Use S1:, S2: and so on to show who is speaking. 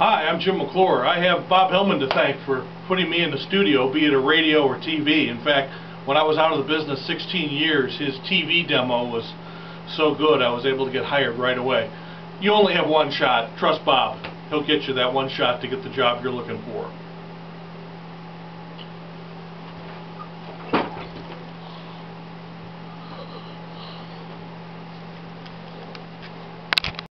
S1: Hi, I'm Jim McClure. I have Bob Hillman to thank for putting me in the studio, be it a radio or TV. In fact, when I was out of the business 16 years, his TV demo was so good I was able to get hired right away. You only have one shot. Trust Bob. He'll get you that one shot to get the job you're looking for.